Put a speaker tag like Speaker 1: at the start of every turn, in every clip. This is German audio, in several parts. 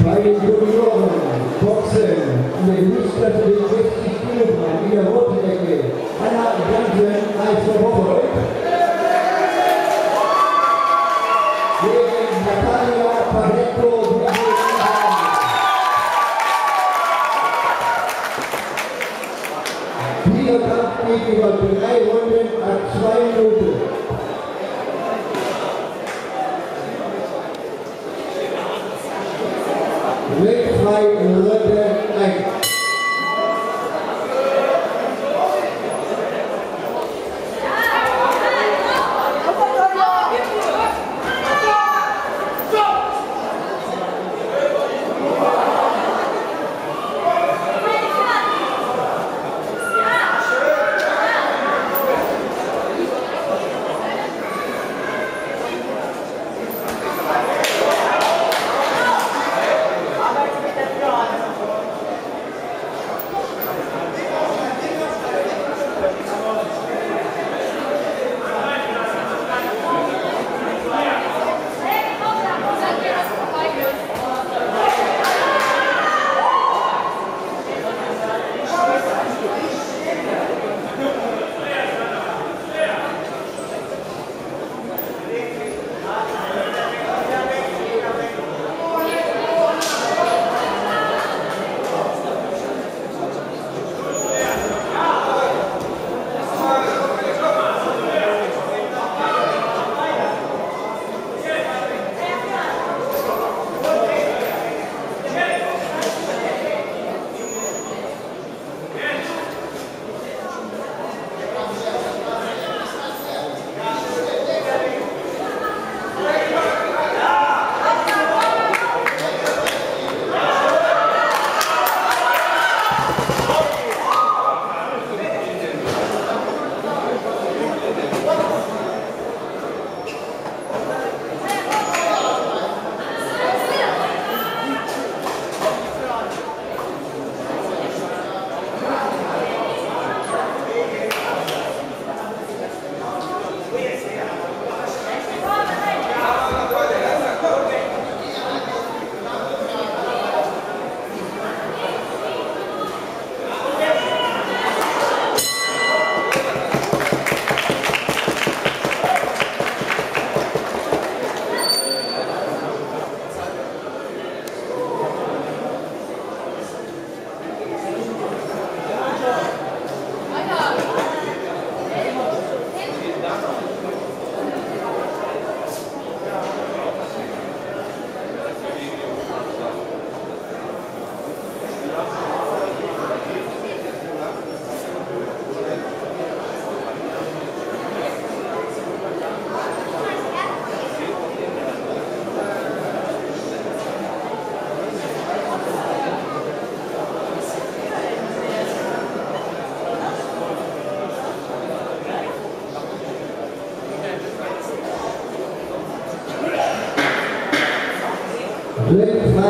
Speaker 1: Bei den Junioren Boxen in der Gewichtsklasse bis 60 Kilogramm in der roten Ecke Anna Jansen Vorbeut. Gegen Natalia Pareto Dieser Kampf geht über drei Runden an zwei Minuten.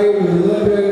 Speaker 1: live